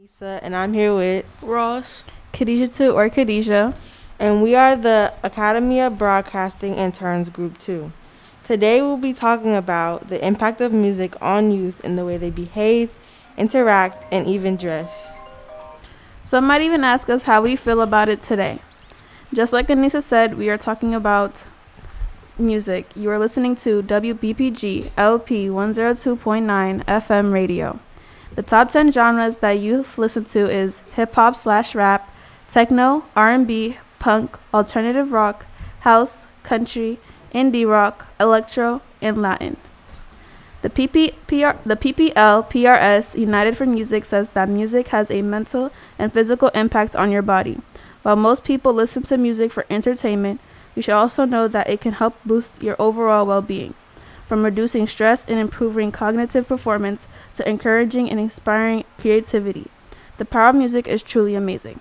Lisa, and I'm here with Ross. Khadijah 2 or Khadijah. and we are the Academy of Broadcasting Interns Group 2. Today we'll be talking about the impact of music on youth in the way they behave, interact, and even dress. Some might even ask us how we feel about it today. Just like Anissa said, we are talking about music. You are listening to WBPG LP 102.9 FM radio. The top 10 genres that youth listen to is hip hop slash rap, techno, R&B, punk, alternative rock, house, country, indie rock, electro, and Latin. The, PP, PR, the PPL PRS United for Music says that music has a mental and physical impact on your body. While most people listen to music for entertainment, you should also know that it can help boost your overall well being, from reducing stress and improving cognitive performance to encouraging and inspiring creativity. The power of music is truly amazing.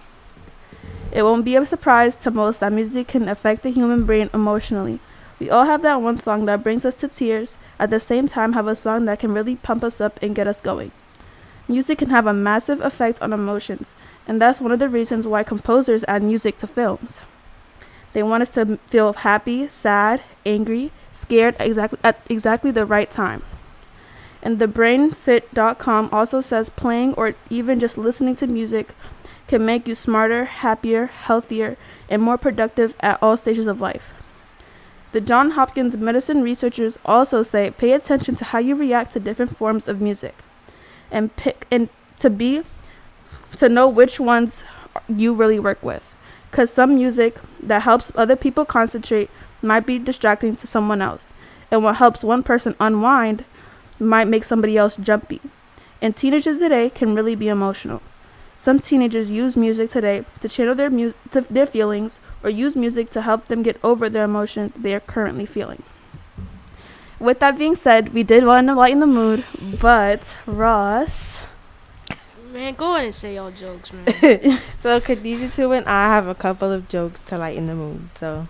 It won't be a surprise to most that music can affect the human brain emotionally. We all have that one song that brings us to tears, at the same time, have a song that can really pump us up and get us going. Music can have a massive effect on emotions, and that's one of the reasons why composers add music to films. They want us to feel happy, sad, angry, scared exactly at exactly the right time. And the brainfit.com also says playing or even just listening to music can make you smarter, happier, healthier, and more productive at all stages of life. The Johns Hopkins medicine researchers also say pay attention to how you react to different forms of music and pick and to be to know which ones you really work with cuz some music that helps other people concentrate might be distracting to someone else and what helps one person unwind might make somebody else jumpy. And teenagers today can really be emotional. Some teenagers use music today to channel their mu- to their feelings or use music to help them get over their emotions they are currently feeling. With that being said, we did want to lighten the mood, but Ross, Man, go ahead and say your jokes, man. So Khadijah 2 and I have a couple of jokes to lighten the mood. So,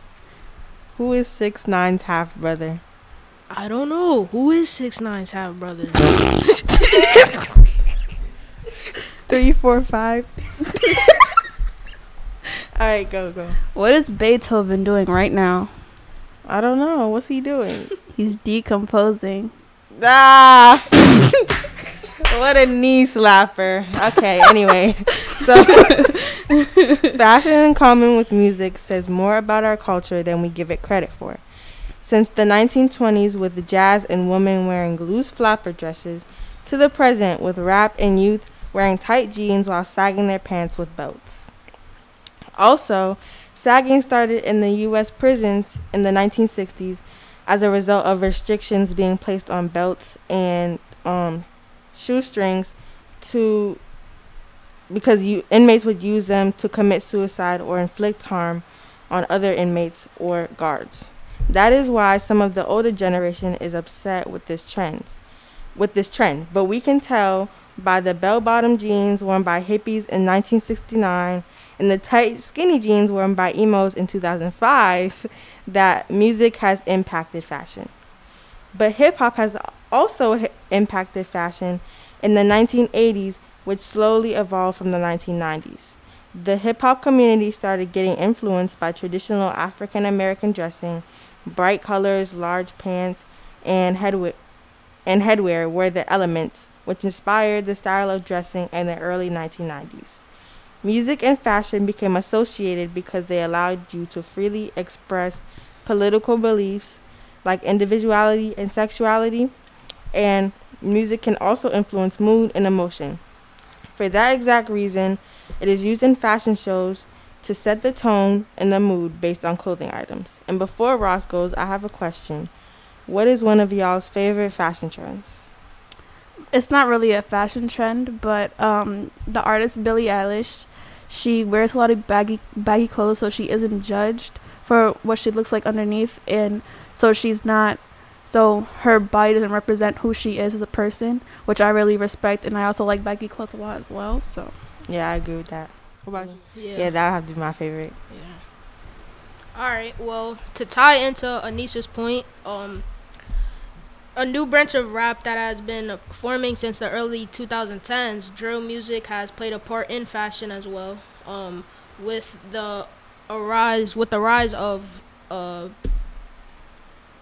who is six nine's half brother? I don't know. Who is six nine's half brother? Three, four, five. All right, go go. what is Beethoven doing right now? I don't know. What's he doing? He's decomposing. Ah! what a knee slapper. Okay, anyway. So, fashion in common with music says more about our culture than we give it credit for. Since the 1920s, with the jazz and women wearing loose flapper dresses, to the present, with rap and youth wearing tight jeans while sagging their pants with belts. Also, sagging started in the U.S. prisons in the 1960s as a result of restrictions being placed on belts and um, shoestrings to because you inmates would use them to commit suicide or inflict harm on other inmates or guards. That is why some of the older generation is upset with this trend. With this trend, but we can tell by the bell-bottom jeans worn by hippies in 1969 and the tight skinny jeans worn by emos in 2005 that music has impacted fashion. But hip hop has also impacted fashion in the 1980s, which slowly evolved from the 1990s. The hip hop community started getting influenced by traditional African American dressing, bright colors, large pants, and headwear, and headwear were the elements which inspired the style of dressing in the early 1990s. Music and fashion became associated because they allowed you to freely express political beliefs like individuality and sexuality, and music can also influence mood and emotion. For that exact reason, it is used in fashion shows to set the tone and the mood based on clothing items. And before Ross goes, I have a question. What is one of y'all's favorite fashion trends? It's not really a fashion trend, but um, the artist Billie Eilish, she wears a lot of baggy baggy clothes, so she isn't judged for what she looks like underneath, and so she's not. So her body doesn't represent who she is as a person, which I really respect, and I also like baggy clothes a lot as well. So Yeah, I agree with that. What about you? Yeah. Yeah, that would have to be my favorite. Yeah. All right. Well, to tie into Anisha's point, um, a new branch of rap that has been forming since the early 2010s. Drill music has played a part in fashion as well. Um, with the arise with the rise of uh,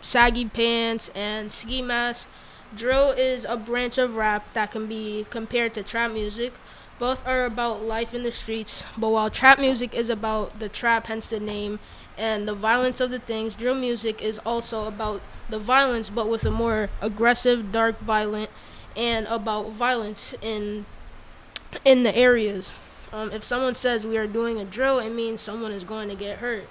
saggy pants and ski masks, drill is a branch of rap that can be compared to trap music. Both are about life in the streets, but while trap music is about the trap, hence the name, and the violence of the things, drill music is also about the violence, but with a more aggressive, dark, violent, and about violence in in the areas. Um, if someone says we are doing a drill, it means someone is going to get hurt.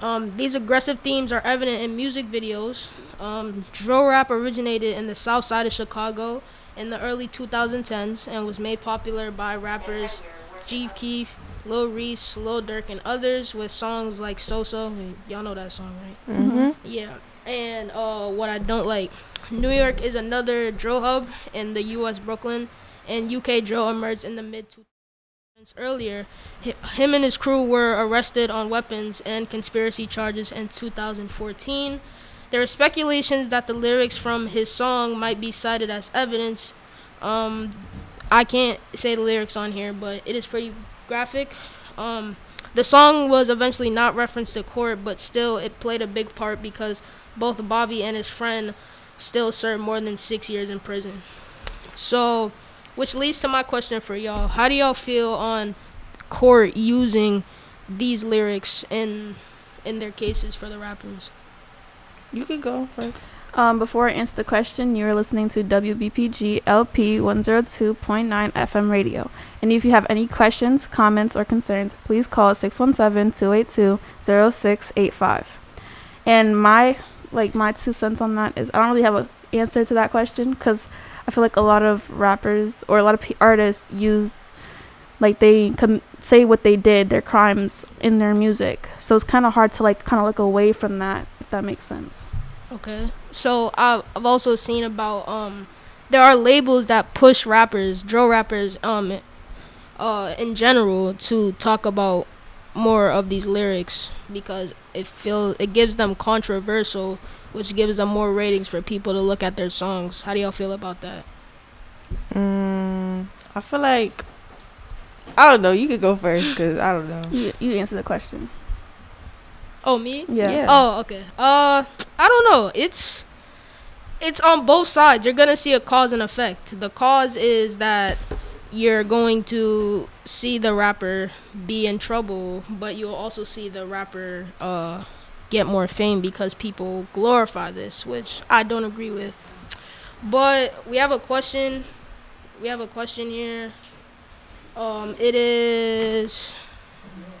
Um, these aggressive themes are evident in music videos. Um, drill rap originated in the south side of Chicago in the early 2010s and was made popular by rappers Chief Keef, Lil Reese, Lil Durk, and others with songs like Sosa. Y'all know that song, right? Mm-hmm. Yeah. And uh, what I don't like, New York is another drill hub in the U.S. Brooklyn, and UK drill emerged in the mid 2000s. Earlier, him and his crew were arrested on weapons and conspiracy charges in 2014. There are speculations that the lyrics from his song might be cited as evidence. Um, I can't say the lyrics on here, but it is pretty graphic. Um, the song was eventually not referenced to court, but still it played a big part because both Bobby and his friend still served more than six years in prison. So, which leads to my question for y'all: How do y'all feel on court using these lyrics in in their cases for the rappers? You could go first. Um, before I answer the question, you're listening to WBPG LP 102.9 FM radio. And if you have any questions, comments, or concerns, please call 617-282-0685. And my like my two cents on that is I don't really have an answer to that question because I feel like a lot of rappers or a lot of p- artists use like they com- say what they did, their crimes in their music. So it's kind of hard to like kind of look away from that if that makes sense. Okay. So I've I've also seen about um there are labels that push rappers, drill rappers, um uh in general to talk about more of these lyrics because it feel it gives them controversial, which gives them more ratings for people to look at their songs. How do y'all feel about that? Mm, I feel like I don't know. You could go first because I don't know. You you answer the question. Oh, me? Yeah. Yeah. Oh, okay. Uh, I don't know. It's it's on both sides. You're gonna see a cause and effect. The cause is that you're going to see the rapper be in trouble, but you'll also see the rapper uh get more fame because people glorify this, which I don't agree with. But we have a question. We have a question here. Um, it is.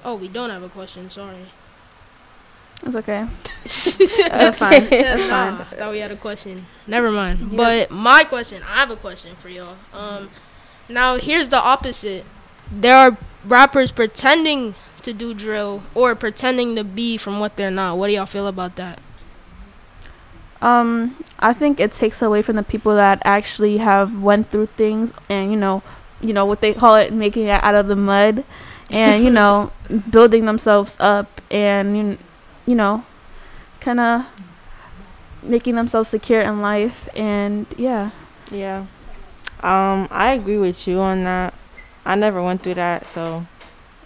Oh, we don't have a question. Sorry. It's okay. That's fine. That's fine. I thought we had a question. Never mind. Yeah. But my question, I have a question for y'all. Um, now here's the opposite. There are rappers pretending to do drill or pretending to be from what they're not. What do y'all feel about that? Um, I think it takes away from the people that actually have went through things and you know, you know what they call it, making it out of the mud, and you know, building themselves up and you, you know, kind of making themselves secure in life and yeah. Yeah. Um, I agree with you on that. I never went through that, so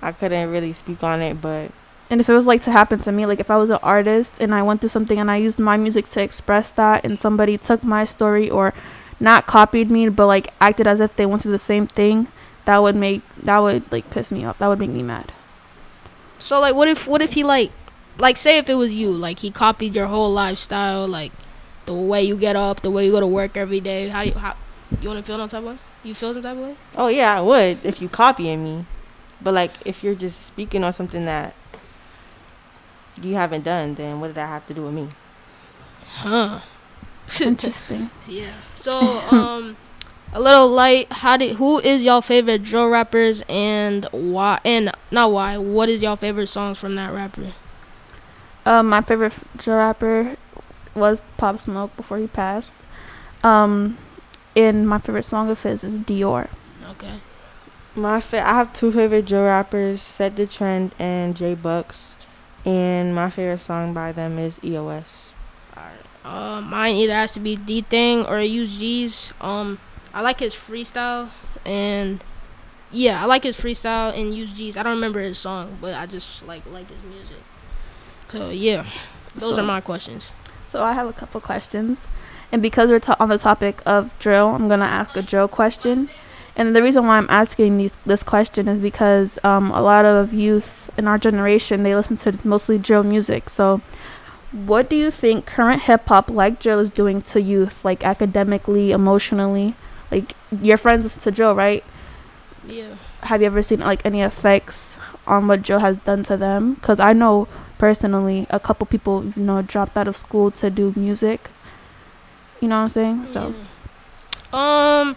I couldn't really speak on it. But And if it was like to happen to me, like if I was an artist and I went through something and I used my music to express that, and somebody took my story or not copied me, but like acted as if they went through the same thing, that would make that would like piss me off. That would make me mad. So like, what if what if he like, like say if it was you, like he copied your whole lifestyle, like the way you get up, the way you go to work every day. How do you how you want to feel some type of way? You feel some type of way? oh yeah, I would if you copying me. But like if you're just speaking on something that you haven't done, then what did that have to do with me? Huh. Interesting. Yeah. So, um, a little light. How did? Who is y'all favorite drill rappers and why? And not why. What is y'all favorite songs from that rapper? Um, my favorite f- drill rapper was Pop Smoke before he passed. Um, and my favorite song of his is Dior. Okay. My fa- I have two favorite drill rappers, Set the Trend and J Bucks, and my favorite song by them is EOS. All right. Uh, mine either has to be D Thing or Use G's. Um, I like his freestyle and yeah, I like his freestyle and Use G's. I don't remember his song, but I just like like his music. So yeah, those So- are my questions. So I have a couple questions, and because we're ta- on the topic of drill, I'm gonna ask a drill question. And the reason why I'm asking these this question is because um, a lot of youth in our generation they listen to mostly drill music. So, what do you think current hip hop like drill is doing to youth, like academically, emotionally? Like your friends listen to drill, right? Yeah. have you ever seen like any effects on what drill has done to them? Because I know personally a couple people you know dropped out of school to do music. You know what I'm saying? So Yeah. Um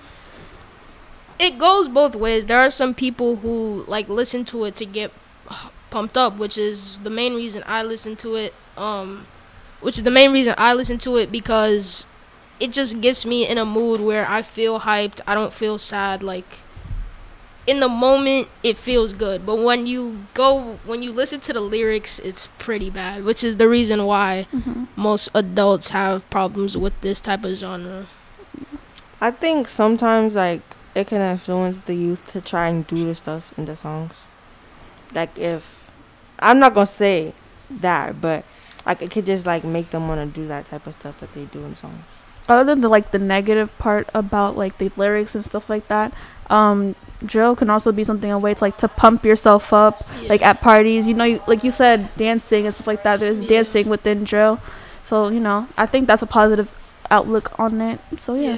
it goes both ways. There are some people who like listen to it to get pumped up, which is the main reason I listen to it. Um which is the main reason I listen to it because it just gets me in a mood where I feel hyped. I don't feel sad like in the moment it feels good, but when you go when you listen to the lyrics it's pretty bad, which is the reason why mhm. most adults have problems with this type of genre. I think sometimes like it can influence the youth to try and do the stuff in the songs. Like if I'm not gonna say that, but like it could just like make them want to do that type of stuff that they do in songs. other than the like the negative part about like the lyrics and stuff like that, um, drill can also be something a way to like to pump yourself up, like at parties. You know, you, like you said, dancing and stuff like that. There's Yeah. dancing within drill, so you know I think that's a positive outlook on it. So yeah.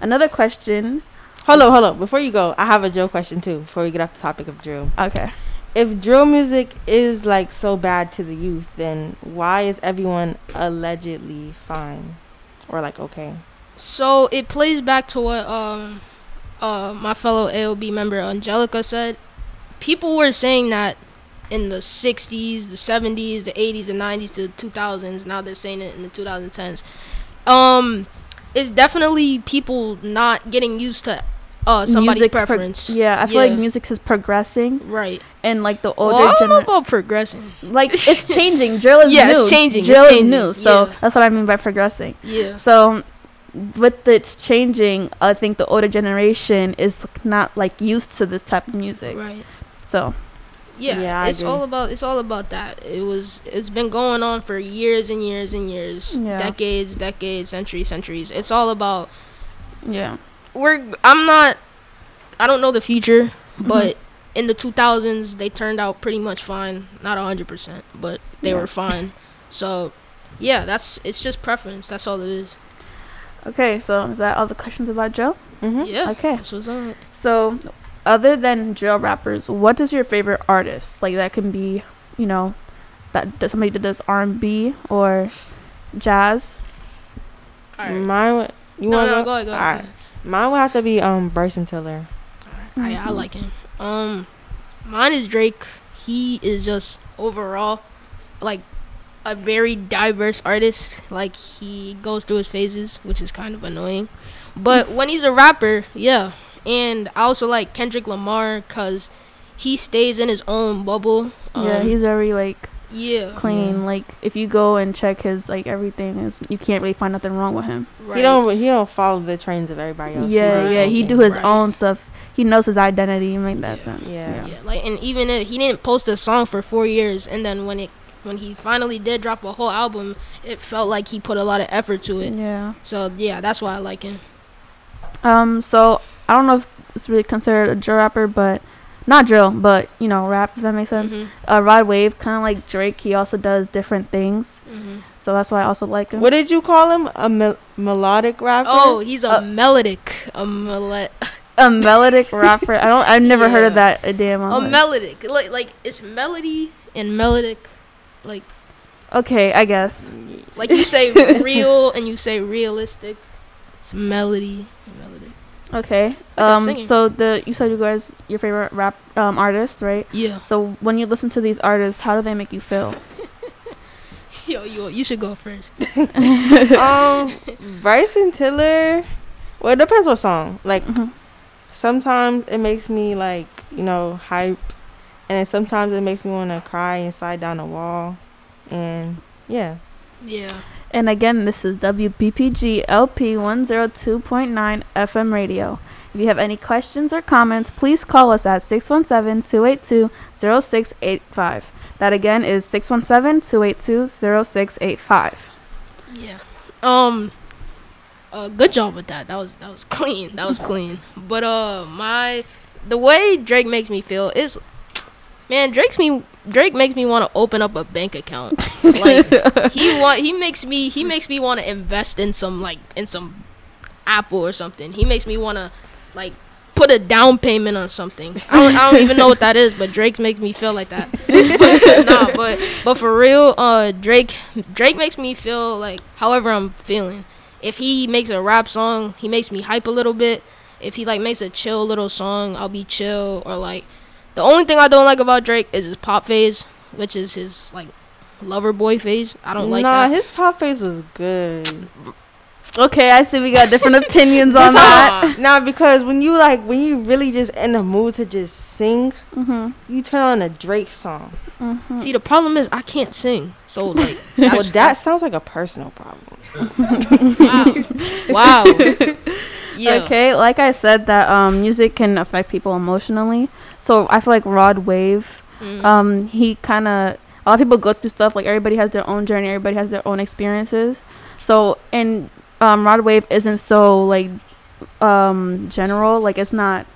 Another question. Hold up, hold up. Before you go, I have a drill question too. Before we get off the topic of drill, Okay. if drill music is like so bad to the youth, then why is everyone allegedly fine or like okay? So it plays back to what um uh my fellow AOB member Angelica said. People were saying that in the 60s, the 70s, the 80s, the 90s, to the 2000s. Now they're saying it in the 2010s. Um, it's definitely people not getting used to uh somebody's Music pro- preference. yeah, I feel Yeah. like music is progressing, right. and like the older I generation. about progressing. like it's changing. Drill is Yeah, new. it's changing, it's Drill is changing, new. So yeah. that's what I mean by progressing. Yeah. So with it changing, I think the older generation is not like used to this type of music. Right. So Yeah, Yeah, it's all about it's all about that. It was it's been going on for years and years and years, Yeah. decades, decades, centuries, centuries. It's all about yeah, we're I'm not I don't know the future, Mm-hmm. but in the 2000s they turned out pretty much fine. Not 100%, but they Yeah. were fine. So, yeah, that's it's just preference. That's all it is. okay. So is that all the questions about drill? Mm-hmm. Yeah. Okay. That's what's up. So other than drill rappers, what is your favorite artist? Like that can be, you know, that that somebody that does R and B or jazz. All right. Mine, you No, want no, to go ahead, go All ahead. right. Mine would have to be um Bryson Tiller. I, I Mhm. like him. Um, mine is Drake. He is just overall like a very diverse artist. Like he goes through his phases, which is kind of annoying. But when he's a rapper, yeah. And I also like Kendrick Lamar because he stays in his own bubble. yeah, Um, he's very like yeah. clean. Yeah. Like if you go and check his like everything is you can't really find nothing wrong with him. Right. He don't he don't follow the trends of everybody else. Yeah, Right. yeah, he do his Right. own stuff. He knows his identity. Make that Yeah. sense. Yeah. Yeah, like and even if he didn't post a song for four years, and then when it when he finally did drop a whole album, it felt like he put a lot of effort to it. Yeah. So yeah, that's why I like him. Um. So I don't know if it's really considered a drill rapper, but not drill, but you know, rap. If that makes sense. Mhm, Uh, Rod Wave, kind of like Drake. He also does different things. mhm. So that's why I also like him. What did you call him? A mel- melodic rapper? Oh, he's a Uh, melodic, a mele- a melodic rapper. I don't. I've never heard of that a damn. a melodic. Like like it's melody and melodic. Like okay, I guess. like you say real and you say realistic. It's melody, and melodic. Okay. like um. So the you said you guys your favorite rap um artist, right? Yeah. So when you listen to these artists, how do they make you feel? Yo, you you should go first. um, Bryson Tiller. Well, it depends what song. Like Mhm. sometimes it makes me like you know hype, and then sometimes it makes me want to cry and slide down a wall, and yeah. Yeah. And again, this is WBPG LP 102.9 FM radio. If you have any questions or comments, please call us at 617 282 0685. That again is 617 282 0685. Yeah. Um. Uh, good job with that. That was that was clean. That was clean. But uh, my the way Drake makes me feel is, man, Drake's me. Drake makes me want to open up a bank account. like he want he makes me he makes me want to invest in some like in some Apple or something. He makes me want to like put a down payment on something. I don't, I don't even know what that is, but Drake's makes me feel like that. but, nah, but but for real, uh, Drake Drake makes me feel like however I'm feeling. If he makes a rap song, he makes me hype a little bit. If he like makes a chill little song, I'll be chill. Or like, the only thing I don't like about Drake is his pop phase, which is his like lover boy phase. I don't like nah, that. his pop phase was good. Okay, I see we got different opinions on that. Nah, because when you like when you really just in the mood to just sing, Mm-hmm. you turn on a Drake song. Mm-hmm. See, the problem is I can't sing, so like well, that's that sounds like a personal problem. wow. Yeah. Okay, like I said, that um, music can affect people emotionally. So I feel like Rod Wave, Mm. um, he kind of a lot of people go through stuff. Like everybody has their own journey, everybody has their own experiences. So and um, Rod Wave isn't so like um general. Like it's not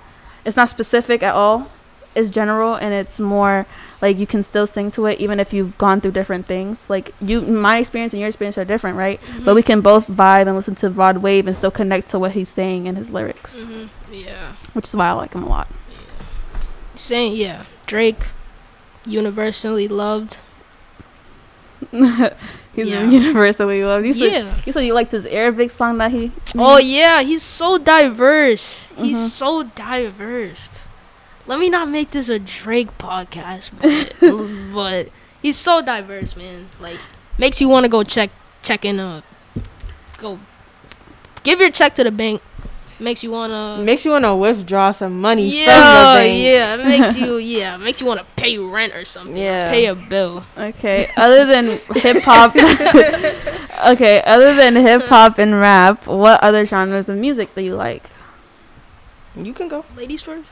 it's not specific at all. It's general and it's more like you can still sing to it even if you've gone through different things. Like you, my experience and your experience are different, right? But we can both vibe and listen to Rod Wave and still connect to what he's saying in his lyrics, hmm Yeah. which is why I like him a lot. Saying yeah, Drake, universally loved. He's Yeah. universally loved. You said, Yeah. you said you liked his Arabic song that he. Oh yeah, he's so diverse. Mhm. He's so diverse. Let me not make this a Drake podcast, but, but he's so diverse, man. Like makes you want to go check check in a go give your check to the bank. Makes you wanna Makes you want to withdraw some money yeah from bank. yeah. It makes you yeah makes you want to pay rent or something. Yeah. Pay a bill. Okay, other than hip hop. okay, other than hip hop and rap, what other genres of music do you like? You can go. Ladies first.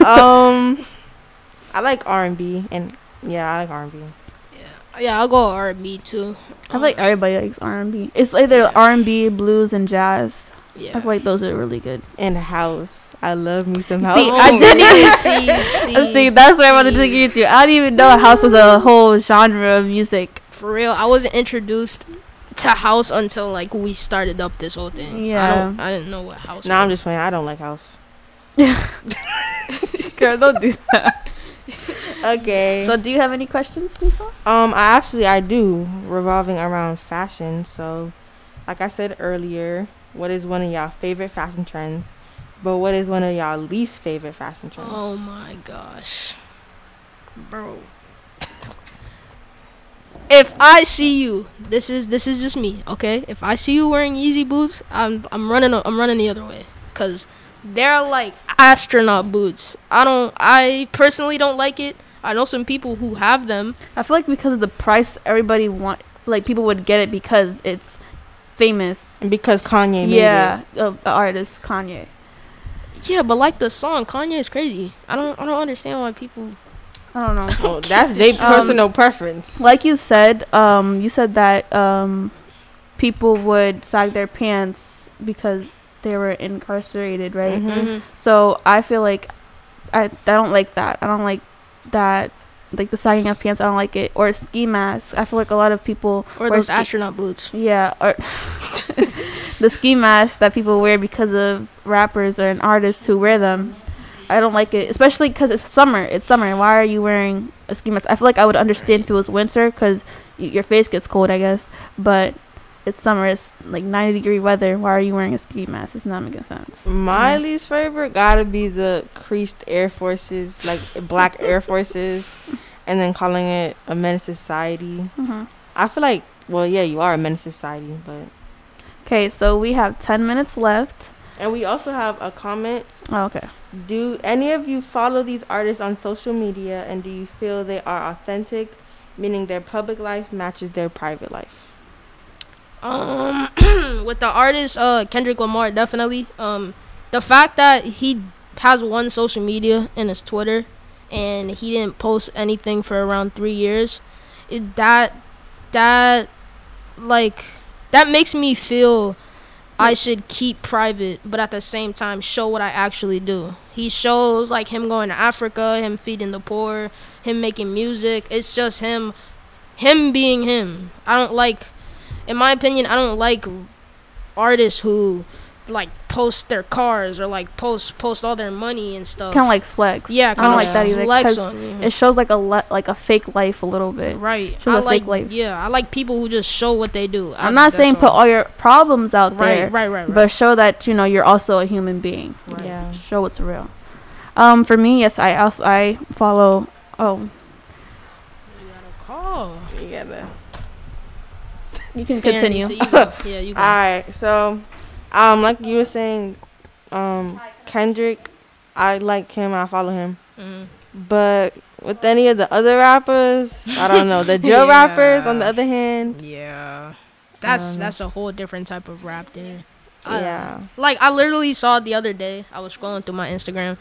Um, I like R and B, and yeah, I like R and B. Yeah, yeah. I'll go R and B too. I feel like everybody likes R and B. It's either Yeah. R and B, blues, and jazz. I yeah. feel like those are really good. And house. I love me some house. See, I Oh, didn't even- see, see, See, that's where I wanted to get you. I didn't even know house was a whole genre of music. For real, I wasn't introduced to house until like we started up this whole thing. I Yeah. don't. I didn't know what house. Nah, I'm just playing. I don't like house. Girl, don't do that. Okay. So, do you have any questions, Lisa? Um, I actually I do revolving around fashion. So, like I said earlier, what is one of y'all favorite fashion trends? But what is one of y'all least favorite fashion trends? Oh my gosh, bro. If I see you, this is this is just me, okay? If I see you wearing Yeezy boots, I'm I'm running I'm running the other way, cause they're like astronaut boots. I don't I personally don't like it. I know some people who have them. I feel like because of the price, everybody want like people would get it because it's famous. Because Kanye made Yeah, uh, artist Kanye. Yeah, but like the song, Kanye is crazy. I don't I don't understand why people. I don't know. Well, that's their Um, personal preference. like you said, um, you said that um, people would sag their pants because they were incarcerated, right? Mhm. Mhm. So I feel like I I don't like that. I don't like that. Like the sagging of pants, I don't like it. Or ski masks. I feel like a lot of people Or wear those ski- astronaut boots. Yeah, or the ski masks that people wear because of rappers or an artist who wear them. I don't like it, especially because it's summer. It's summer. Why are you wearing a ski mask? I feel like I would understand if it was winter because y- your face gets cold, I guess. But it's summer. It's like 90 degree weather. Why are you wearing a ski mask? It's not making sense. My mm-hmm. least favorite gotta be the creased Air Forces, like black Air Forces, and then calling it a menace to society. Mm-hmm. I feel like, well, yeah, you are a menace to society, but. Okay, so we have 10 minutes left. And we also have a comment. Oh, okay. Do any of you follow these artists on social media and do you feel they are authentic, meaning their public life matches their private life? Um, with the artist uh Kendrick Lamar, definitely. Um, the fact that he has one social media and it's Twitter, and he didn't post anything for around three years, it, that that like that makes me feel I should keep private, but at the same time show what I actually do. He shows like him going to Africa, him feeding the poor, him making music. It's just him, him being him. I don't like, in my opinion, I don't like artists who like post their cars or like post post all their money and stuff. Kind of like flex. yeah, I don't kind of like that either. Flex 'cause on you. It shows like a le- like a fake life a little bit. Right. shows I a fake like life. yeah, I like people who just show what they do. I- I'm not that's saying put all your problems out Right, there, right, right, right. but show that you know you're also a human being. Right. Yeah. Show what's real. Um, for me, yes, I also I follow. Oh, You gotta call. You gotta. you can Here, continue. Anissa, you go. Yeah, you go. All right. So, um, like you were saying, um, Kendrick, I like him. I follow him. Mhm. But with any of the other rappers, I don't know. The Joe Yeah. rappers, on the other hand, Yeah. That's Um, that's a whole different type of rap there. I- yeah. Like I literally saw it the other day. I was scrolling through my Instagram.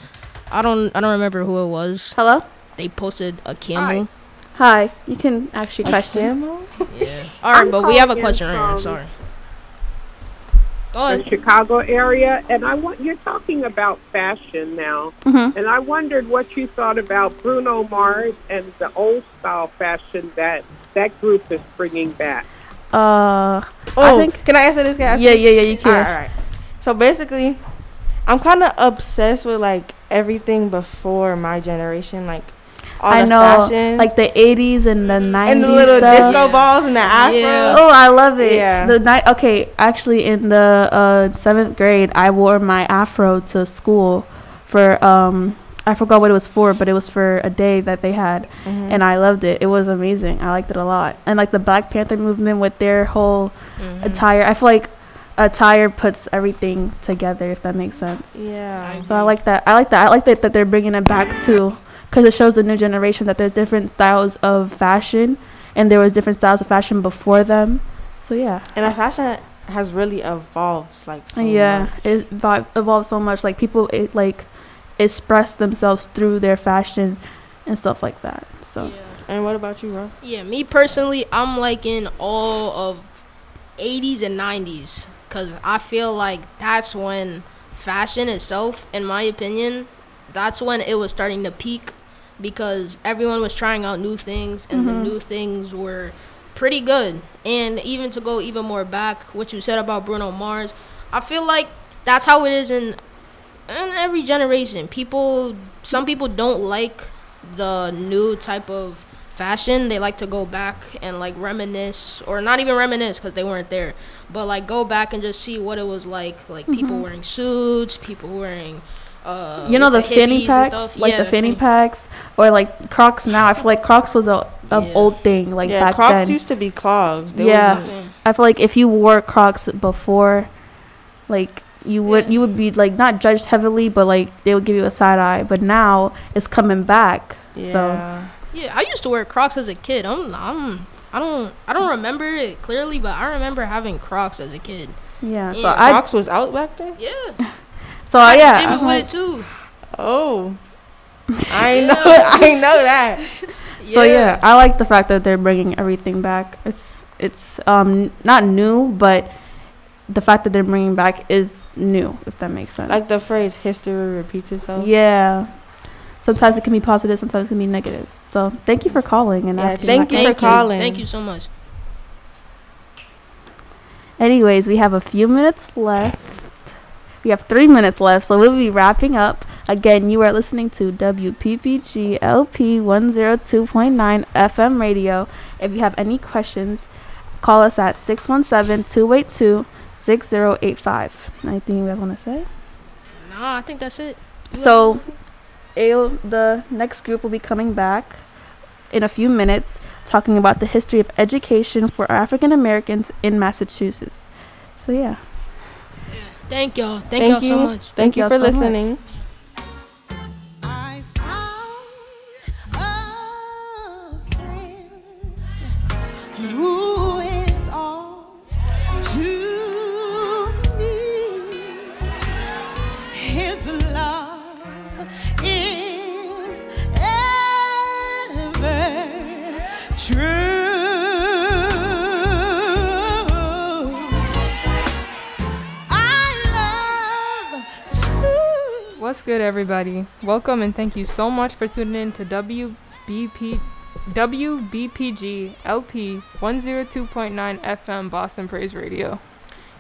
I don't I don't remember who it was. Hello. They posted a camel. Hi. You can actually A question. camo? Yeah. All right, I'm but we have a question right here. Sorry. Go the. Chicago area, and I want you're talking about fashion now, Mhm. and I wondered what you thought about Bruno Mars and the old style fashion that that group is bringing back. Uh. Oh, think- can I answer this guy? Yeah, yeah, yeah. You can. right, all right. So basically, I'm kind of obsessed with like everything before my generation, like all I the know, fashion, like the 80s and the 90s and the little stuff. disco balls and the afro. Yeah. Oh, I love it. Yeah. The night. Okay, actually, in the uh, seventh grade, I wore my afro to school for um. I forgot what it was for, but it was for a day that they had, Mhm. and I loved it. It was amazing. I liked it a lot. And like the Black Panther movement with their whole Mhm. attire, I feel like attire puts everything together. If that makes sense. yeah, So I like that. I like that. I like that, that they're bringing it back too, because it shows the new generation that there's different styles of fashion, and there was different styles of fashion before them. So yeah, and the fashion has really evolved, like so yeah, much. it evolved, evolved so much. Like people, it, like express themselves through their fashion and stuff like that. So Yeah. And what about you, bro? Yeah, me personally, I'm like in all of 80s and 90s because I feel like that's when fashion itself, in my opinion, that's when it was starting to peak because everyone was trying out new things and Mhm. the new things were pretty good. And even to go even more back, what you said about Bruno Mars, I feel like that's how it is in, in every generation. People, some people don't like the new type of fashion. They like to go back and like reminisce, or not even reminisce because they weren't there, but like go back and just see what it was like. Like people Mhm. wearing suits, people wearing. Uh, you know the, with fanny packs, like Yeah, the fanny packs, or like Crocs. Now I feel like Crocs was a, a Yeah. old thing. Like yeah, back Crocs then. used to be clogs. They Yeah. wasn't- I feel like if you wore Crocs before, like you would Yeah. you would be like not judged heavily, but like they would give you a side eye. But now it's coming back. So Yeah. Yeah, I used to wear Crocs as a kid. I'm, I'm, I don't, I don't remember it clearly, but I remember having Crocs as a kid. yeah. So Yeah. I Crocs was out back then. Yeah, so I yeah. Jimmy I'm with it too. Oh, I Yeah. know. I know that. So yeah, I like the fact that they're bringing everything back. It's it's um not new, but the fact that they're bringing back is new. If that makes sense. Like the phrase "history repeats itself." yeah. Sometimes it can be positive, sometimes it can be negative. So thank you for calling and Yeah, asking. thank my you for Thank calling. Thank you so much. Anyways, we have a few minutes left. We have three minutes left, so we'll be wrapping up. Again, you are listening to WBPG LP 102.9 FM radio. If you have any questions, call us at 617 282 6085. Anything you guys want to say? Nah, I think that's it. So, the next group will be coming back in a few minutes talking about the history of education for African Americans in Massachusetts. So, yeah. Thank y'all. Thank, Thank y'all so much. Thank, Thank you y'all for so listening. I What's good, everybody? Welcome and thank you so much for tuning in to WBP, WBPG LP 102.9 FM Boston Praise Radio.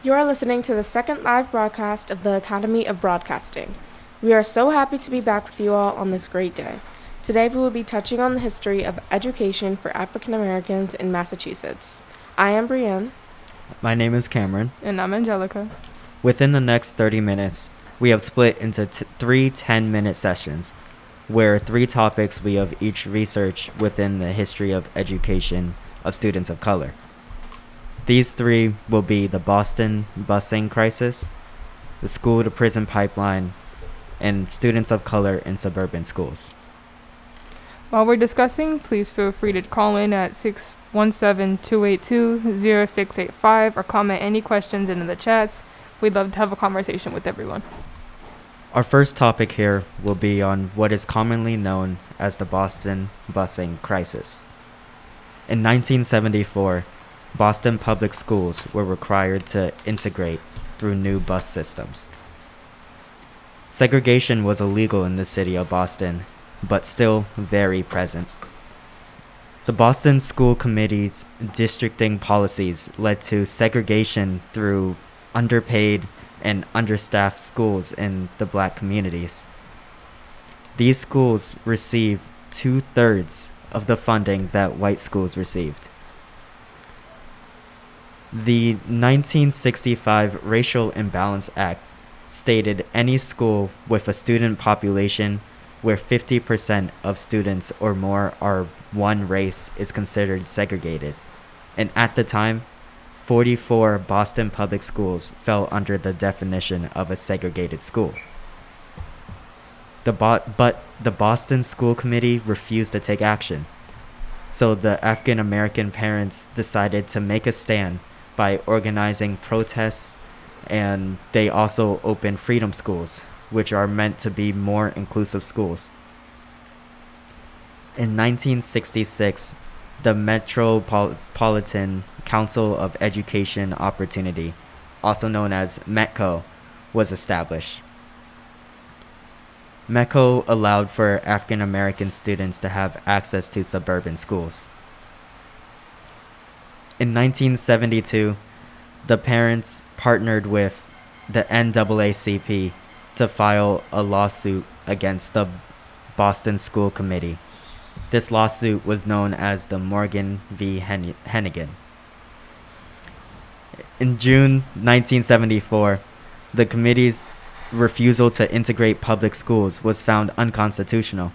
You are listening to the second live broadcast of the Academy of Broadcasting. We are so happy to be back with you all on this great day. Today we will be touching on the history of education for African Americans in Massachusetts. I am Brienne. My name is Cameron. And I'm Angelica. Within the next 30 minutes, we have split into t- three 10 minute sessions where three topics we have each researched within the history of education of students of color. These three will be the Boston busing crisis, the school to prison pipeline, and students of color in suburban schools. While we're discussing, please feel free to call in at 617 282 0685 or comment any questions into the chats. We'd love to have a conversation with everyone. Our first topic here will be on what is commonly known as the Boston busing crisis. In 1974, Boston public schools were required to integrate through new bus systems. Segregation was illegal in the city of Boston, but still very present. The Boston School Committee's districting policies led to segregation through underpaid and understaffed schools in the black communities. These schools received two thirds of the funding that white schools received. The 1965 Racial Imbalance Act stated any school with a student population where 50% of students or more are one race is considered segregated. And at the time, 44 Boston public schools fell under the definition of a segregated school. The Bo- but the Boston School Committee refused to take action. So the African American parents decided to make a stand by organizing protests and they also opened freedom schools, which are meant to be more inclusive schools. In 1966, the Metropolitan Council of Education Opportunity, also known as METCO, was established. METCO allowed for African American students to have access to suburban schools. In 1972, the parents partnered with the NAACP to file a lawsuit against the Boston School Committee. This lawsuit was known as the Morgan v. Hen- Hennigan. In June 1974, the committee's refusal to integrate public schools was found unconstitutional.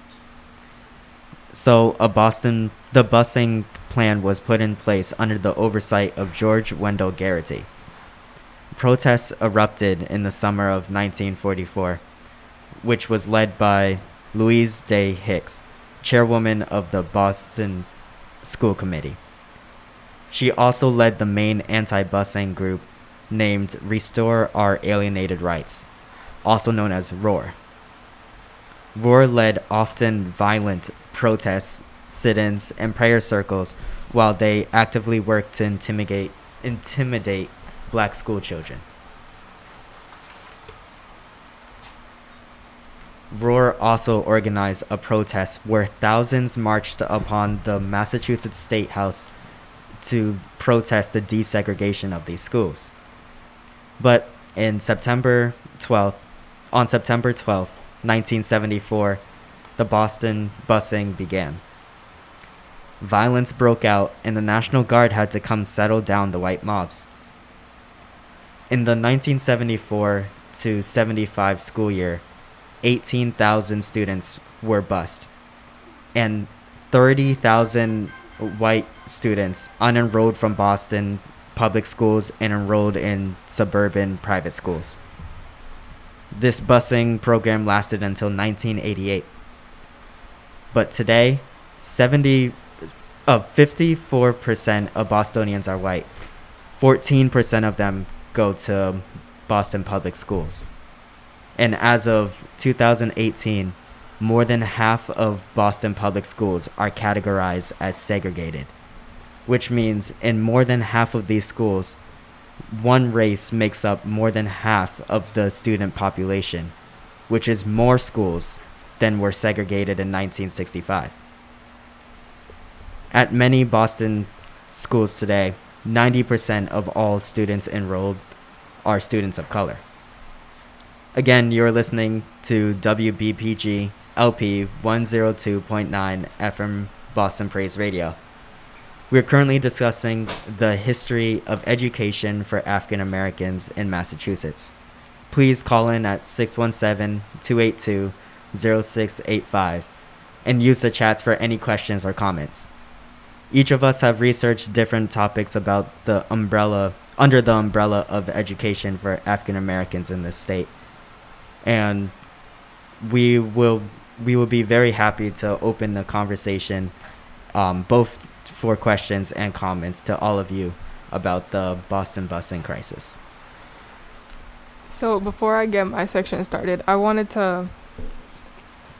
So, a Boston the busing plan was put in place under the oversight of George Wendell Garrity. Protests erupted in the summer of 1944, which was led by Louise Day Hicks, chairwoman of the Boston School Committee. She also led the main anti busing group named Restore Our Alienated Rights, also known as ROAR. ROAR led often violent protests, sit ins, and prayer circles while they actively worked to intimidate, intimidate black school children. Roar also organized a protest where thousands marched upon the Massachusetts State House to protest the desegregation of these schools. But in September 12th, on September 12th, 1974, the Boston busing began. Violence broke out, and the National Guard had to come settle down the white mobs. In the 1974 to 75 school year, 18,000 students were bused, and 30,000 white students unenrolled from Boston public schools and enrolled in suburban private schools. This busing program lasted until 1988. But today, 70 uh, 54% of Bostonians are white. 14% of them go to Boston public schools. And as of 2018, more than half of Boston public schools are categorized as segregated, which means in more than half of these schools, one race makes up more than half of the student population. which is more schools than were segregated in 1965. At many Boston schools today, 90% of all students enrolled are students of color. Again, you're listening to WBPG LP 102.9 FM Boston Praise Radio. We're currently discussing the history of education for African Americans in Massachusetts. Please call in at 617 282 0685 and use the chats for any questions or comments. Each of us have researched different topics about the umbrella under the umbrella of education for African Americans in this state. And we will we will be very happy to open the conversation um, both for questions and comments to all of you about the Boston busing crisis. So before I get my section started, I wanted to.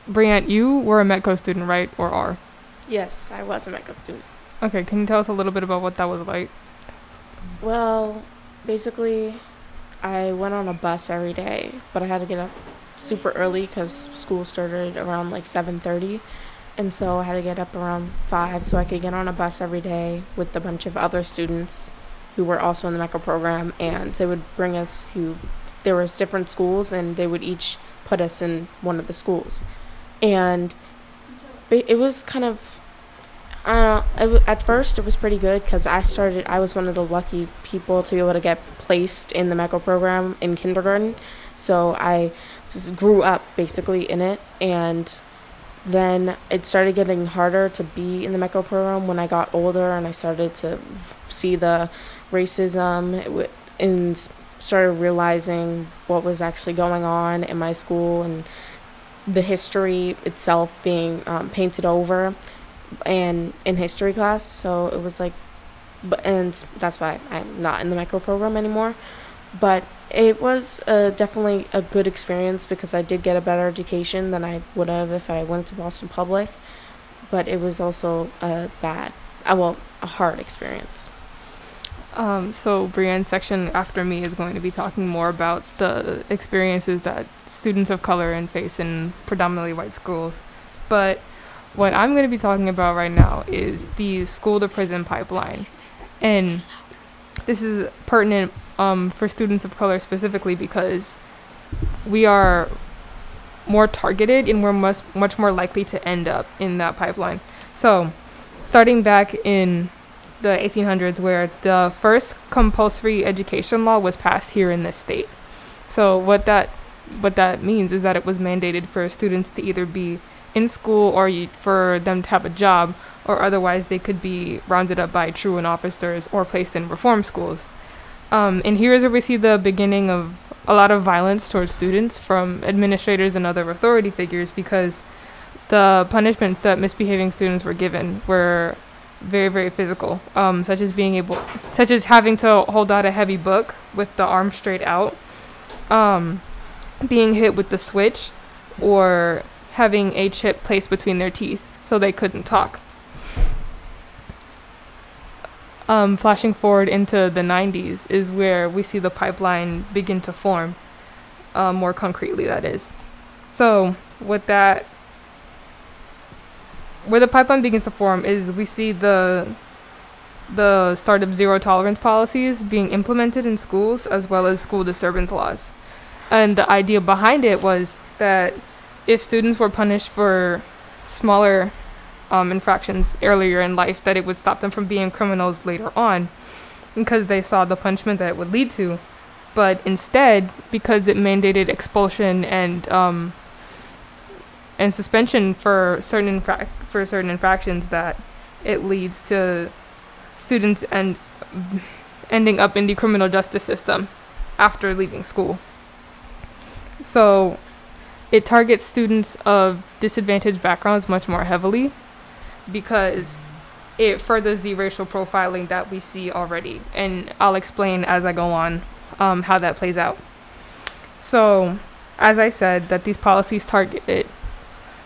Brianne, you were a Metco student, right, or are? Yes, I was a METCO student. Okay, can you tell us a little bit about what that was like? Well, basically, I went on a bus every day, but I had to get up super early because school started around like 7:30, and so I had to get up around five so I could get on a bus every day with a bunch of other students who were also in the METCO program, and they would bring us to. There was different schools, and they would each put us in one of the schools, and it was kind of uh, w- at first it was pretty good because I started. I was one of the lucky people to be able to get placed in the METCO program in kindergarten, so I just grew up basically in it. And then it started getting harder to be in the METCO program when I got older and I started to see the racism. And started realizing what was actually going on in my school and the history itself being um, painted over and in history class. So it was like and that's why i'm not in the METCO program anymore. But it was uh, definitely a good experience because i did get a better education than i would have if i went to boston public but it was also a bad uh, well a hard experience Um, so Brianne's section after me is going to be talking more about the experiences that students of color and face in predominantly white schools. But what I'm going to be talking about right now is the school to prison pipeline. And this is pertinent um, for students of color specifically because we are more targeted and we're much, much more likely to end up in that pipeline. So, starting back in the 1800s, where the first compulsory education law was passed here in this state. So, what that what that means is that it was mandated for students to either be in school or y- for them to have a job, or otherwise they could be rounded up by truant officers or placed in reform schools. Um, and here is where we see the beginning of a lot of violence towards students from administrators and other authority figures because the punishments that misbehaving students were given were very, very physical, um, such as being able, such as having to hold out a heavy book with the arm straight out, um, being hit with the switch, or having a chip placed between their teeth so they couldn't talk. Um, flashing forward into the 90s is where we see the pipeline begin to form, uh, more concretely, that is. So, with that, where the pipeline begins to form is we see the the start of zero tolerance policies being implemented in schools as well as school disturbance laws. And the idea behind it was that if students were punished for smaller um, infractions earlier in life, that it would stop them from being criminals later on because they saw the punishment that it would lead to. But instead, because it mandated expulsion and um, and suspension for certain infra- for certain infractions, that it leads to students and ending up in the criminal justice system after leaving school. So it targets students of disadvantaged backgrounds much more heavily because it furthers the racial profiling that we see already. And I'll explain as I go on um, how that plays out. So, as I said, that these policies target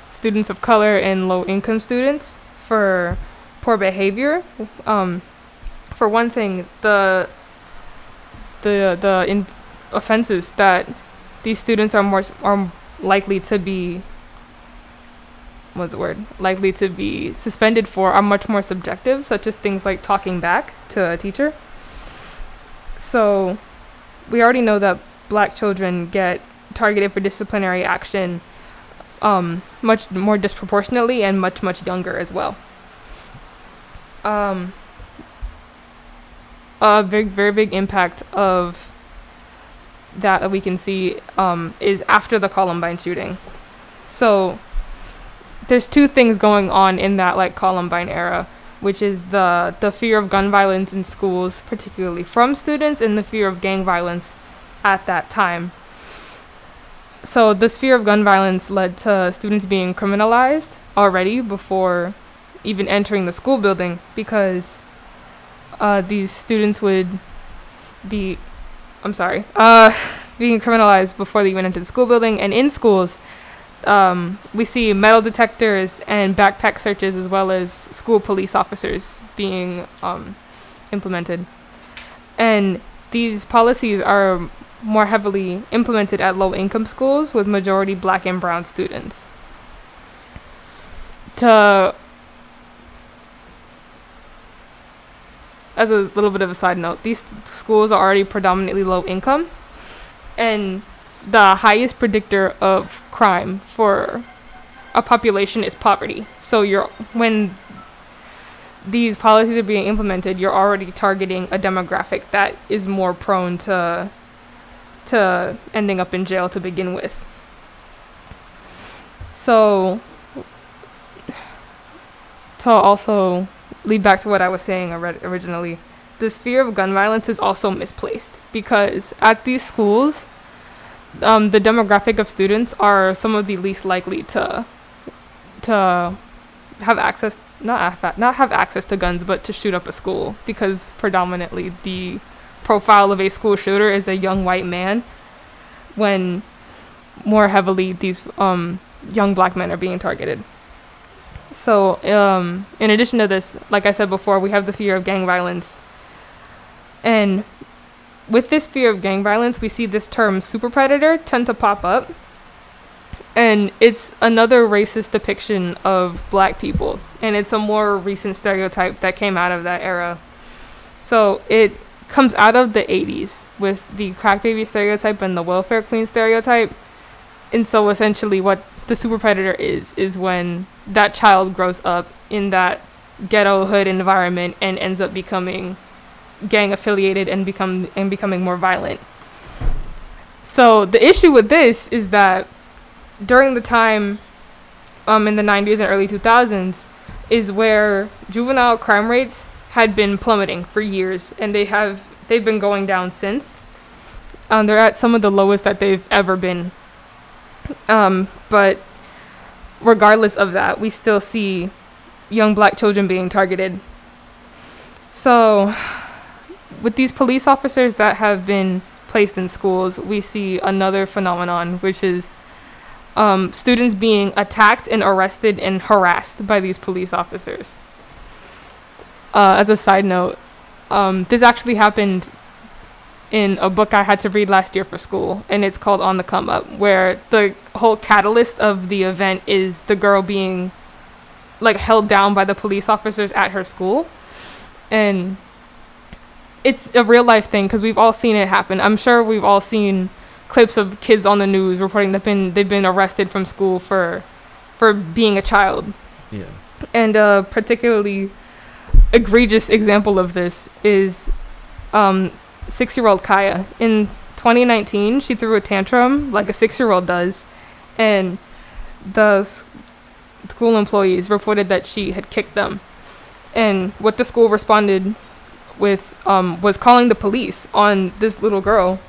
students of color and low income students for poor behavior. Um, for one thing, the the the offenses that these students are more are likely to be what's the word likely to be suspended for are much more subjective such as things like talking back to a teacher so we already know that black children get targeted for disciplinary action um, much more disproportionately and much much younger as well um, a big very big impact of that we can see um, is after the Columbine shooting. So there's two things going on in that like Columbine era, which is the the fear of gun violence in schools, particularly from students, and the fear of gang violence at that time. So this fear of gun violence led to students being criminalized already before even entering the school building because uh, these students would be I'm sorry, uh, being criminalized before they even enter the school building. And in schools, um, we see metal detectors and backpack searches, as well as school police officers being um, implemented. And these policies are more heavily implemented at low income schools with majority black and brown students. To as a little bit of a side note, these schools are already predominantly low income, and the highest predictor of crime for a population is poverty. So you're when these policies are being implemented, you're already targeting a demographic that is more prone to to ending up in jail to begin with. So to also lead back to what I was saying ori- originally, this fear of gun violence is also misplaced because at these schools, um, the demographic of students are some of the least likely to to have access not have, not have access to guns, but to shoot up a school because predominantly the profile of a school shooter is a young white man, when more heavily these um, young black men are being targeted. So, um, in addition to this, like I said before, we have the fear of gang violence. And with this fear of gang violence, we see this term super predator tend to pop up. And it's another racist depiction of black people. And it's a more recent stereotype that came out of that era. So it comes out of the 80s with the crack baby stereotype and the welfare queen stereotype. And so essentially, what the super predator is, is when that child grows up in that ghetto hood environment and ends up becoming gang affiliated and become and becoming more violent. So the issue with this is that during the time um, in the 90s and early 2000s is where juvenile crime rates had been plummeting for years and they have they've been going down since. Um, they're at some of the lowest that they've ever been. Um, but regardless of that, we still see young black children being targeted. So, with these police officers that have been placed in schools, we see another phenomenon, which is um, students being attacked and arrested and harassed by these police officers. Uh, as a side note, um, this actually happened in a book I had to read last year for school, and it's called On the Come Up, where the whole catalyst of the event is the girl being like held down by the police officers at her school. And it's a real life thing because we've all seen it happen. I'm sure we've all seen clips of kids on the news reporting that been they've been arrested from school for for being a child. Yeah. And a particularly egregious example of this is um, six year old Kaia. In 2019, she threw a tantrum like a six year old does, and the school employees reported that she had kicked them. And what the school responded with um, was calling the police on this little girl.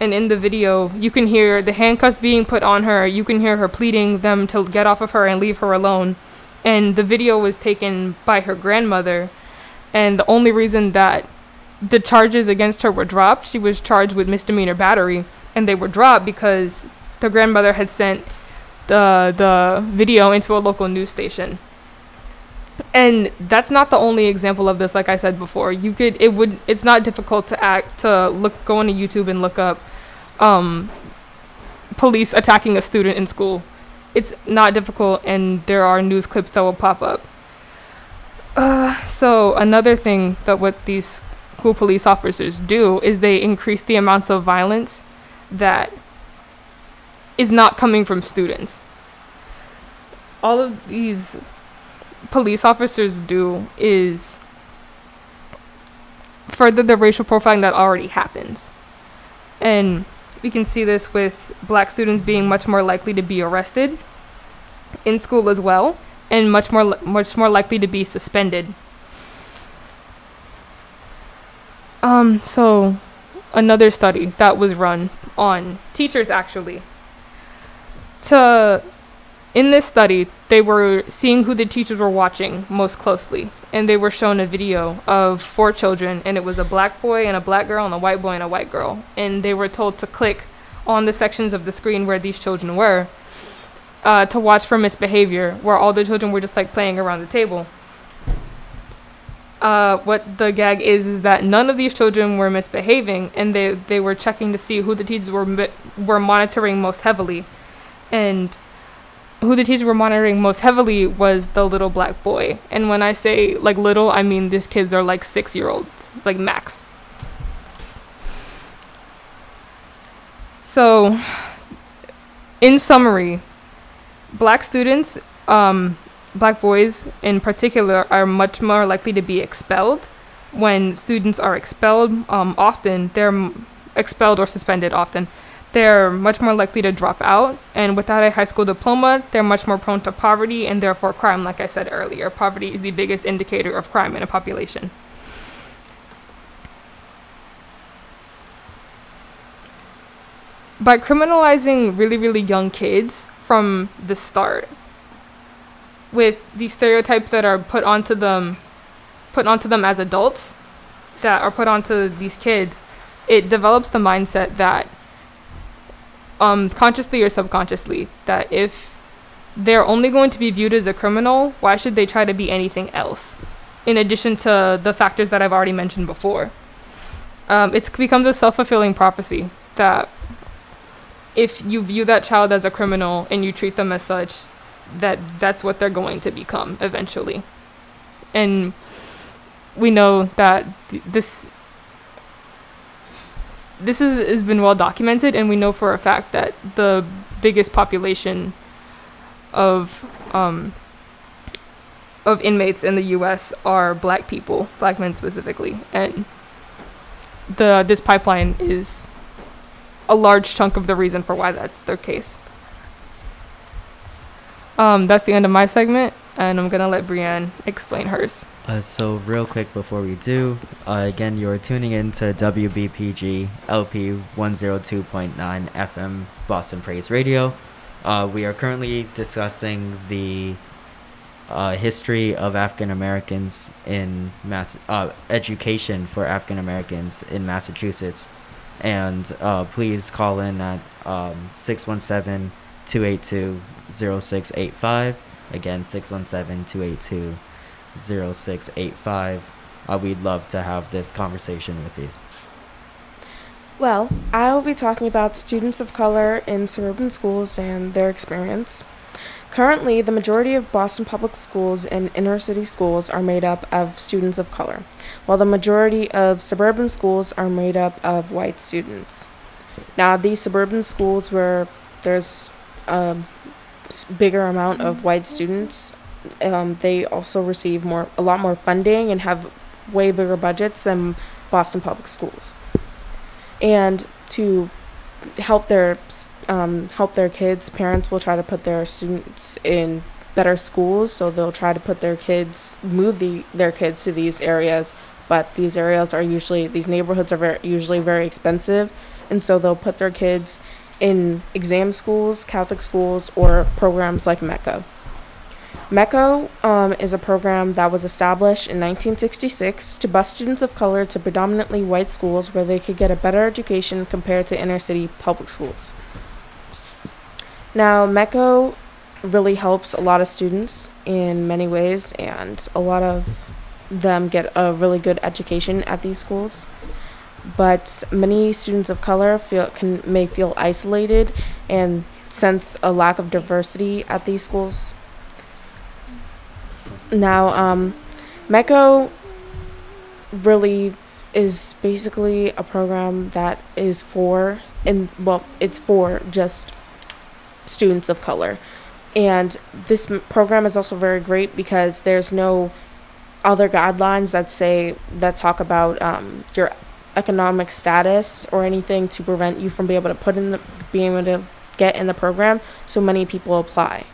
And in the video, you can hear the handcuffs being put on her. You can hear her pleading them to get off of her and leave her alone. And the video was taken by her grandmother. And the only reason that the charges against her were dropped, she was charged with misdemeanor battery, and they were dropped because the grandmother had sent the the video into a local news station. And that's not the only example of this. Like I said before, you could it would it's not difficult to act to look go onto YouTube and look up um, police attacking a student in school. It's not difficult, and there are news clips that will pop up. Uh, so another thing that what these school police officers do is they increase the amounts of violence that is not coming from students. All of these police officers do is further the racial profiling that already happens. And we can see this with black students being much more likely to be arrested in school as well and much more li- much more likely to be suspended. Um so another study that was run on teachers actually to in this study they were seeing who the teachers were watching most closely and they were shown a video of four children and it was a black boy and a black girl and a white boy and a white girl and they were told to click on the sections of the screen where these children were uh, to watch for misbehavior where all the children were just like playing around the table. Uh, what the gag is is that none of these children were misbehaving and they, they were checking to see who the teachers were were monitoring most heavily. And who the teachers were monitoring most heavily was the little black boy. And when I say like little, I mean these kids are like six year olds, like max. So, in summary, black students, um, black boys in particular, are much more likely to be expelled. When students are expelled, um, often they're expelled or suspended often they're much more likely to drop out. And without a high school diploma, they're much more prone to poverty and therefore crime, like I said earlier. Poverty is the biggest indicator of crime in a population. By criminalizing really, really young kids from the start, with these stereotypes that are put onto them, put onto them as adults, that are put onto these kids, it develops the mindset that um, consciously or subconsciously, that if they're only going to be viewed as a criminal, why should they try to be anything else? In addition to the factors that I've already mentioned before, um, it becomes a self fulfilling prophecy that if you view that child as a criminal and you treat them as such, that that's what they're going to become eventually. And we know that th- this this is, has been well documented, and we know for a fact that the biggest population of um, of inmates in the U.S. are black people, black men specifically, and the this pipeline is a large chunk of the reason for why that's the case. Um, that's the end of my segment, and I'm gonna let Brienne explain hers. Uh, so real quick before we do, uh, again, you're tuning in to WBPG LP 102.9 FM Boston Praise Radio. Uh, we are currently discussing the uh, history of African Americans in Mass uh, education for African Americans in Massachusetts, and uh, please call in at um, 617 282 0685. Again, 617 282 0685. Uh, we'd love to have this conversation with you. Well, I will be talking about students of color in suburban schools and their experience. Currently, the majority of Boston public schools and inner city schools are made up of students of color, while the majority of suburban schools are made up of white students. Now, these suburban schools where there's a bigger amount of white students, um, they also receive more, a lot more funding and have way bigger budgets than Boston public schools. And to help their um, help their kids, parents will try to put their students in better schools. So they'll try to put their kids, move the, their kids to these areas. But these areas are usually, these neighborhoods are very, usually very expensive. And so they'll put their kids in exam schools, Catholic schools, or programs like METCO. METCO um, is a program that was established in 1966 to bus students of color to predominantly white schools where they could get a better education compared to inner city public schools. Now, METCO really helps a lot of students in many ways, and a lot of them get a really good education at these schools. but many students of color feel can may feel isolated and sense a lack of diversity at these schools. Now, um, METCO really is basically a program that is for and well, it's for just students of color. And this program is also very great because there's no other guidelines that say that talk about um, your economic status or anything to prevent you from being able to put in the being able to get in the program. So many people apply.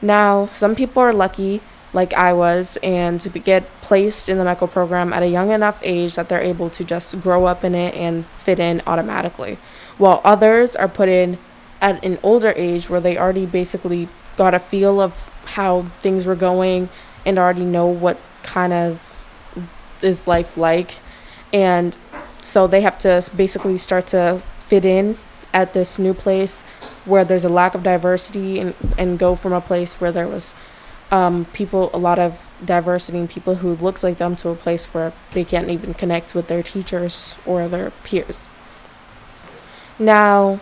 Now, some people are lucky, like I was, and to get placed in the METCO program at a young enough age that they're able to just grow up in it and fit in automatically. While others are put in at an older age where they already basically got a feel of how things were going and already know what kind of is life like. And so they have to basically start to fit in at this new place where there's a lack of diversity and, and go from a place where there was um, people, a lot of diversity and people who looks like them to a place where they can't even connect with their teachers or their peers. Now,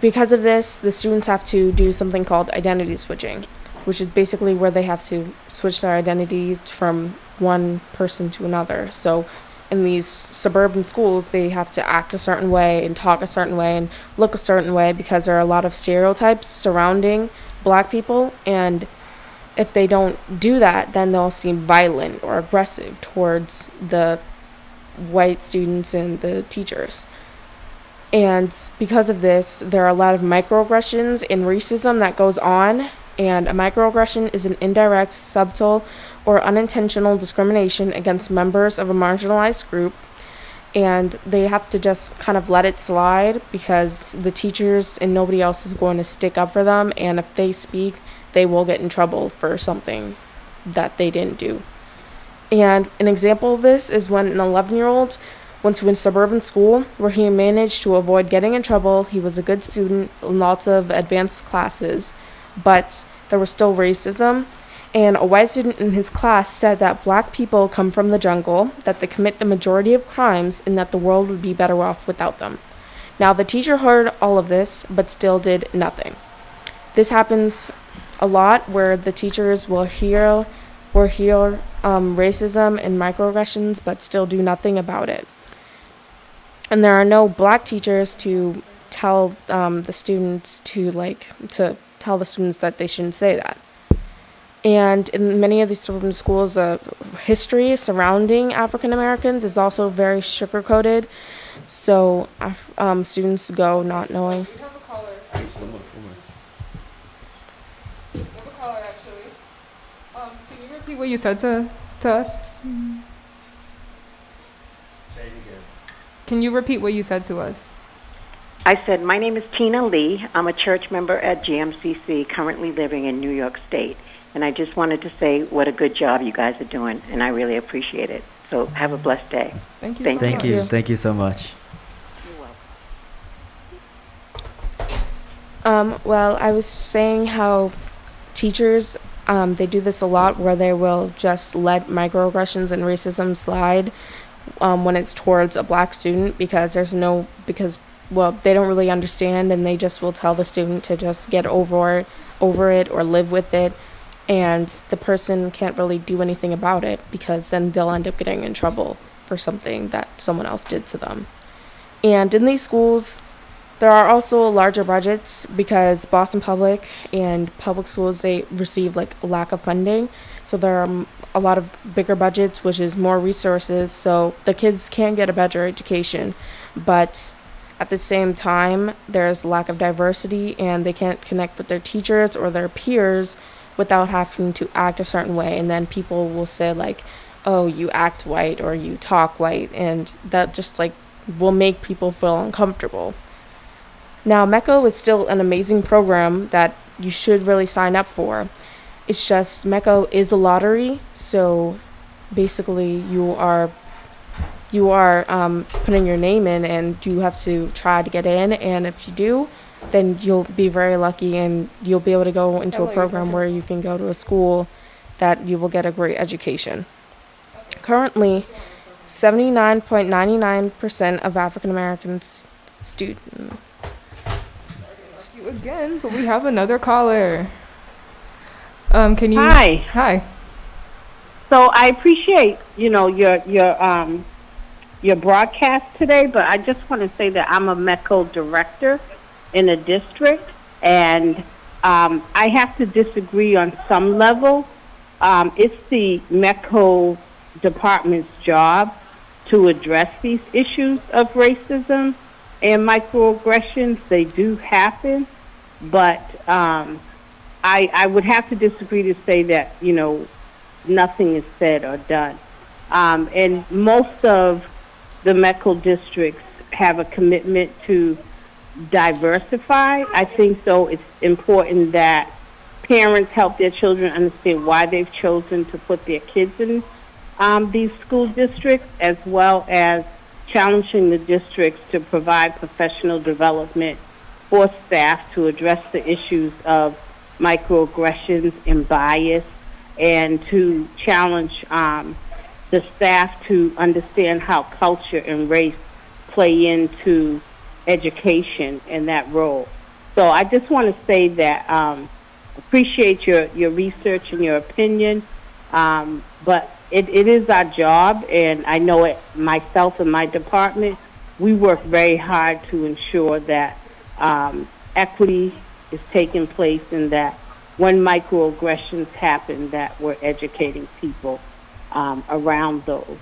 because of this, the students have to do something called identity switching, which is basically where they have to switch their identity from one person to another. So, in these suburban schools, they have to act a certain way and talk a certain way and look a certain way because there are a lot of stereotypes surrounding black people. And if they don't do that, then they'll seem violent or aggressive towards the white students and the teachers. And because of this, there are a lot of microaggressions and racism that goes on. And a microaggression is an indirect, subtle, or unintentional discrimination against members of a marginalized group. And they have to just kind of let it slide because the teachers and nobody else is going to stick up for them. And if they speak, they will get in trouble for something that they didn't do. And an example of this is when an 11 year old went to a suburban school where he managed to avoid getting in trouble. He was a good student in lots of advanced classes, but there was still racism. And a white student in his class said that black people come from the jungle, that they commit the majority of crimes, and that the world would be better off without them. Now, the teacher heard all of this, but still did nothing. This happens a lot where the teachers will hear will hear um, racism and microaggressions, but still do nothing about it. And there are no black teachers to tell um, the students to like to tell the students that they shouldn't say that. And in many of these suburban schools uh, history surrounding african americans is also very sugar coated so um, students go not knowing We have a caller, actually. We have a caller, actually. Um, can you repeat what you said to, to us? Can you repeat what you said to us? I said, My name is Tina Lee. I'm a church member at GMCC, currently living in New York State. And I just wanted to say what a good job you guys are doing, and I really appreciate it. So have a blessed day. Thank you Thank so Thank much. you. you. Thank you so much. Um, well, I was saying how teachers um, they do this a lot where they will just let microaggressions and racism slide um, when it's towards a black student because there's no because well they don't really understand and they just will tell the student to just get over over it or live with it and the person can't really do anything about it because then they'll end up getting in trouble for something that someone else did to them. And in these schools, there are also larger budgets because Boston Public and public schools they receive like a lack of funding. So there are a lot of bigger budgets, which is more resources. So the kids can get a better education, but at the same time, there's lack of diversity and they can't connect with their teachers or their peers without having to act a certain way. And then people will say like, "Oh, you act white" or "You talk white," and that just like will make people feel uncomfortable. Now, METCO is still an amazing program that you should really sign up for. It's just METCO is a lottery, so basically you are you are um, putting your name in, and you have to try to get in. And if you do, then you'll be very lucky, and you'll be able to go into a program where you can go to a school that you will get a great education. Currently, 79.99% of African Americans student. You again, but we have another caller. Um, can you? Hi. Hi. So I appreciate, you know, your your um your broadcast today, but I just want to say that I'm a METCO director in a district, and um, I have to disagree on some level. Um, it's the MECO department's job to address these issues of racism and microaggressions. They do happen, but um, I, I would have to disagree to say that, you know, nothing is said or done. Um, and most of the METCO districts have a commitment to diversify. I think so. It's important that parents help their children understand why they've chosen to put their kids in um, these school districts, as well as challenging the districts to provide professional development for staff to address the issues of microaggressions and bias, and to challenge um, the staff to understand how culture and race play into education and that role. So I just want to say that um, appreciate your, your research and your opinion, um, but it, it is our job, and I know it myself and my department. We work very hard to ensure that um, equity is taking place and that when microaggressions happen, that we're educating people um, around those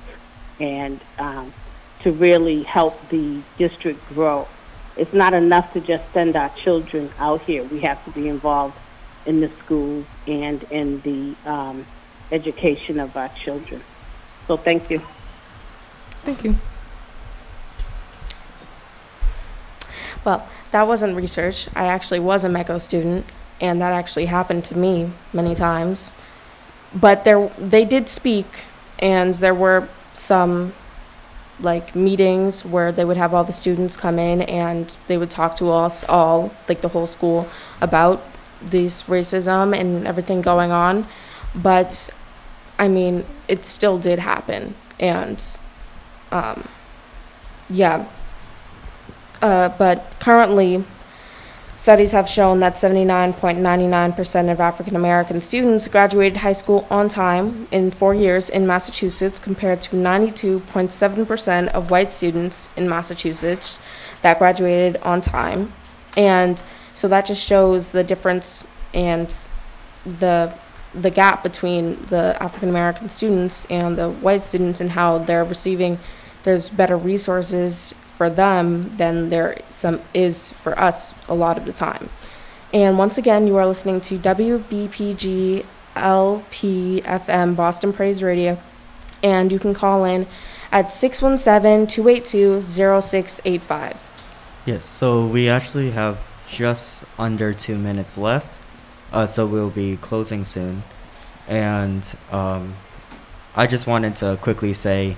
and um, to really help the district grow. It's not enough to just send our children out here. We have to be involved in the schools and in the um, education of our children. So thank you. Thank you. Well, that wasn't research. I actually was a METCO student, and that actually happened to me many times. But there, they did speak, and there were some like meetings where they would have all the students come in and they would talk to us all, like the whole school, about this racism and everything going on. But I mean, it still did happen, and um, yeah. Uh, but currently, studies have shown that 79.99% of African American students graduated high school on time in four years in Massachusetts, compared to 92.7% of white students in Massachusetts that graduated on time. And so that just shows the difference and the the gap between the African American students and the white students and how they're receiving there's better resources for them than there some is for us a lot of the time. And once again, you are listening to WBPG LPFM Boston Praise Radio, and you can call in at 617 282 0685. Yes, so we actually have just under two minutes left, uh, so we'll be closing soon. And um, I just wanted to quickly say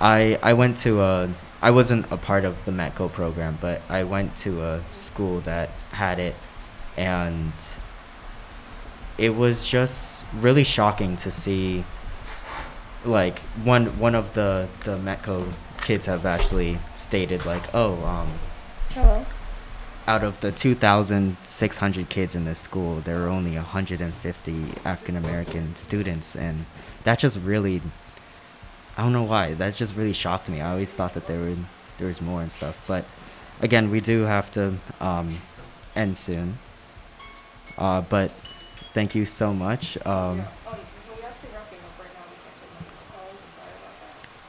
I I went to a I wasn't a part of the METCO program, but I went to a school that had it, and it was just really shocking to see. Like one one of the the METCO kids have actually stated like, oh, um, Hello. Out of the 2,600 kids in this school, there are only 150 African American students, and that just really I don't know why. That just really shocked me. I always thought that there were there was more and stuff. But again, we do have to um, end soon. Uh, but thank you so much. Um,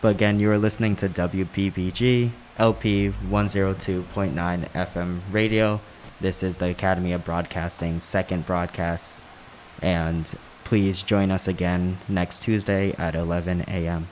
but again, you are listening to WBPG LP 102.9 FM radio. This is the Academy of Broadcasting second broadcast. And please join us again next Tuesday at 11 a.m.